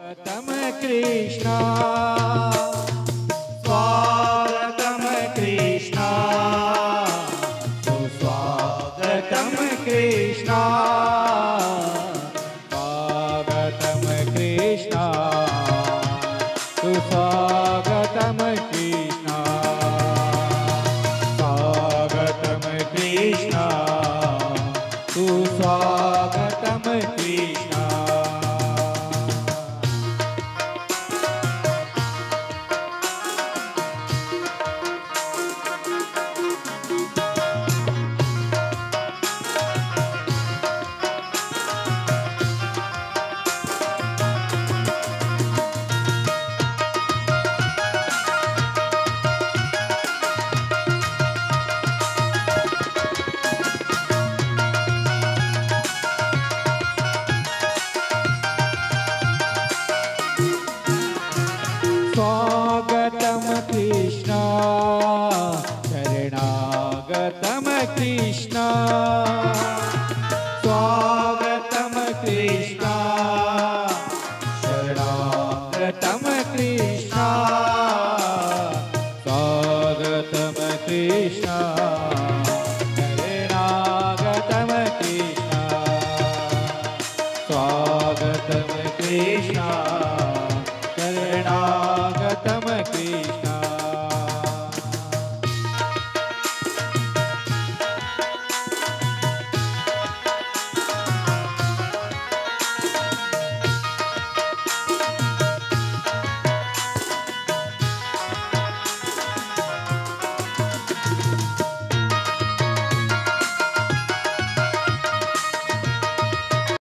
स्वागतम कृष्णा। स्वागतम कृष्णा। सुस्वागतम कृष्णा। स्वागतम कृष्णा। सुस्वागतम कृष्णा। स्वागतम कृष्णा। सुस्वागतम स्वागतं कृष्ण। शरणागतं कृष्ण। स्वागतं कृष्ण। शरणागतं कृष्ण। स्वागतं कृष्ण। शरणागतं कृष्ण। शरणागतं